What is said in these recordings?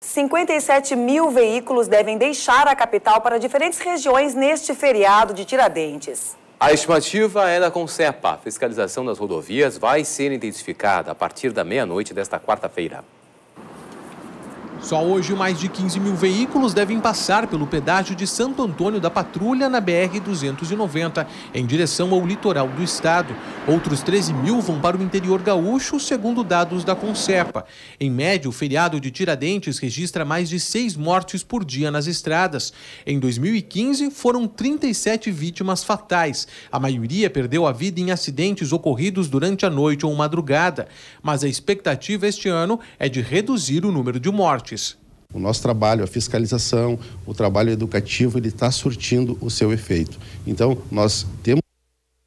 57 mil veículos devem deixar a capital para diferentes regiões neste feriado de Tiradentes. A estimativa é da Concepa. A fiscalização das rodovias vai ser intensificada a partir da meia-noite desta quarta-feira. Só hoje, mais de 15 mil veículos devem passar pelo pedágio de Santo Antônio da Patrulha na BR-290, em direção ao litoral do estado. Outros 13 mil vão para o interior gaúcho, segundo dados da Concepa. Em média, o feriado de Tiradentes registra mais de seis mortes por dia nas estradas. Em 2015, foram 37 vítimas fatais. A maioria perdeu a vida em acidentes ocorridos durante a noite ou madrugada. Mas a expectativa este ano é de reduzir o número de mortes. O nosso trabalho, a fiscalização, o trabalho educativo, ele está surtindo o seu efeito. Então, nós temos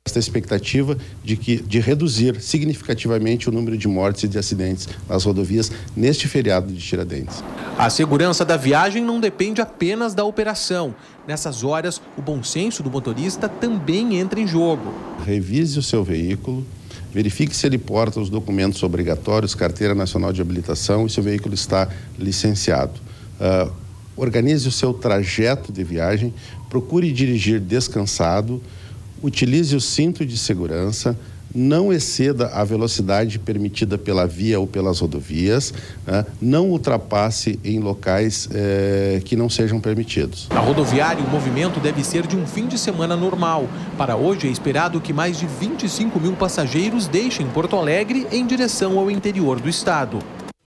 esta expectativa de que de reduzir significativamente o número de mortes e de acidentes nas rodovias neste feriado de Tiradentes. A segurança da viagem não depende apenas da operação. Nessas horas, o bom senso do motorista também entra em jogo. Revise o seu veículo, verifique se ele porta os documentos obrigatórios, carteira nacional de habilitação e se o veículo está licenciado. Uh, organize o seu trajeto de viagem, procure dirigir descansado, utilize o cinto de segurança, não exceda a velocidade permitida pela via ou pelas rodovias, né? não ultrapasse em locais eh, que não sejam permitidos. Na rodoviária, o movimento deve ser de um fim de semana normal. Para hoje, é esperado que mais de 25 mil passageiros deixem Porto Alegre em direção ao interior do estado.